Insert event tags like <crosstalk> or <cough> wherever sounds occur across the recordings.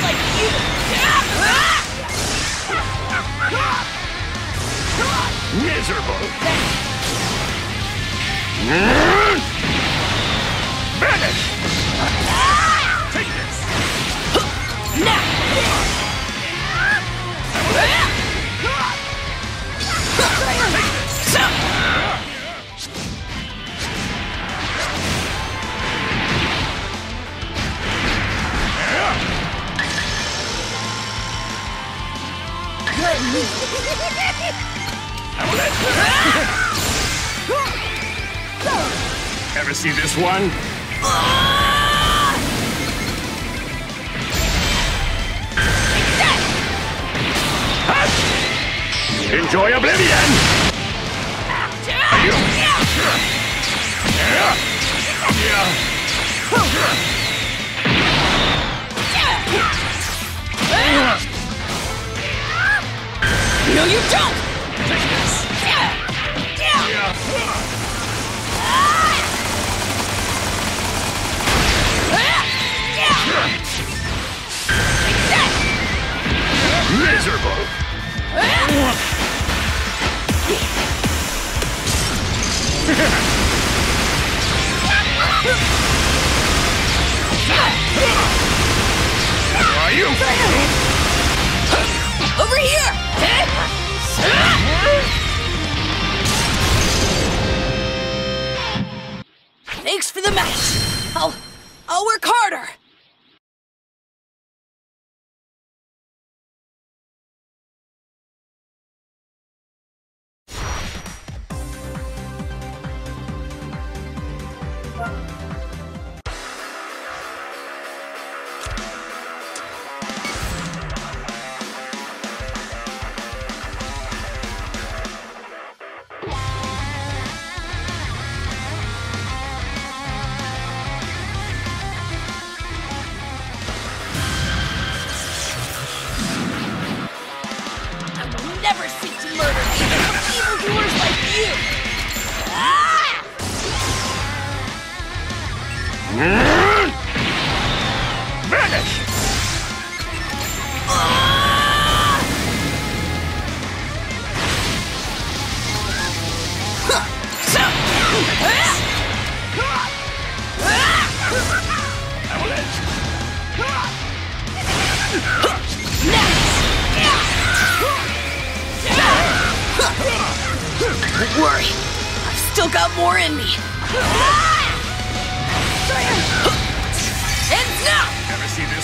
like you! Miserable! Vanish! Ever see this one? Enjoy oblivion! No, you don't! Miserable! Are you? Over here! Thanks for the match. I'll, I'll work harder.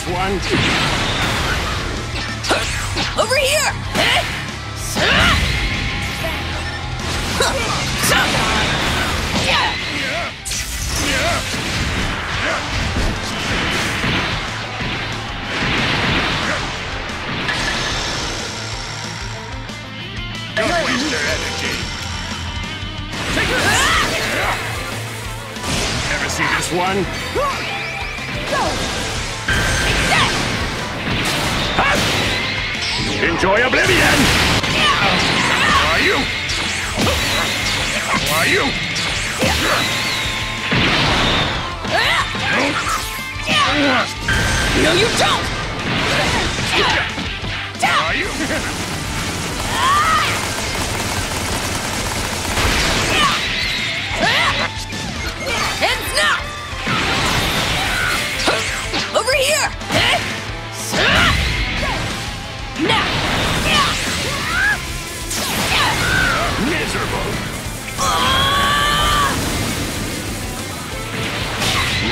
This one? over here. Don't waste your energy. Ever see this one? Enjoy oblivion! Are you? Are you? No, you don't. Are you?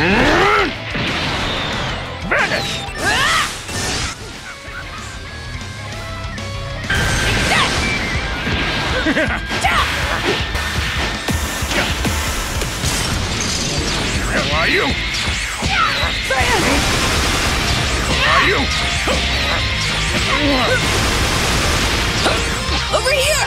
Vanish! Where are you? Are you? Over here.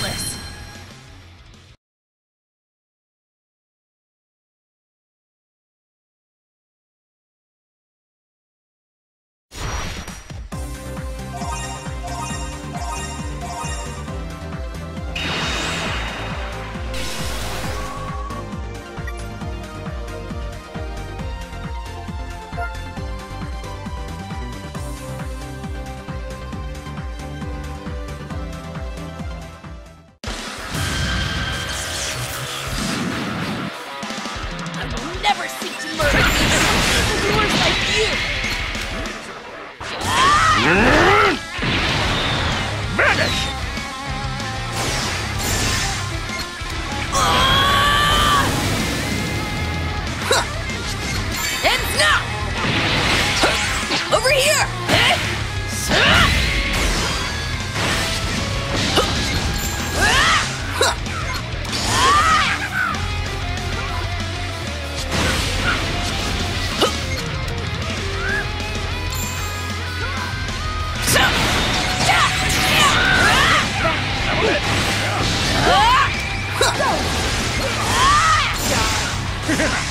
Vanish! Over here! Yeah. <laughs>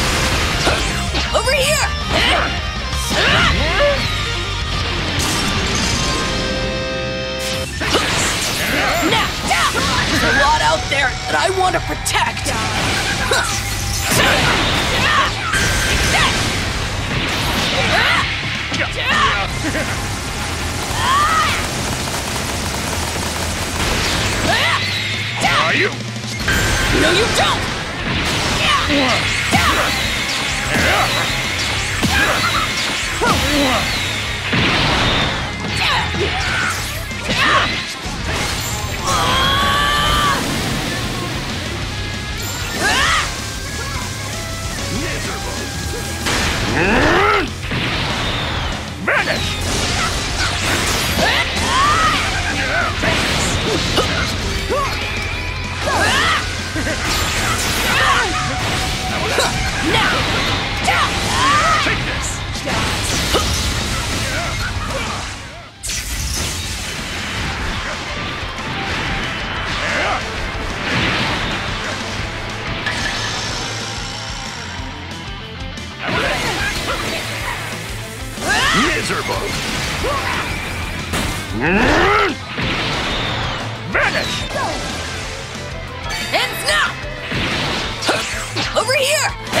Over here! Now! There's a lot out there that I want to protect! Are you? No, you don't! Vanish! Vanish! And now! Over here!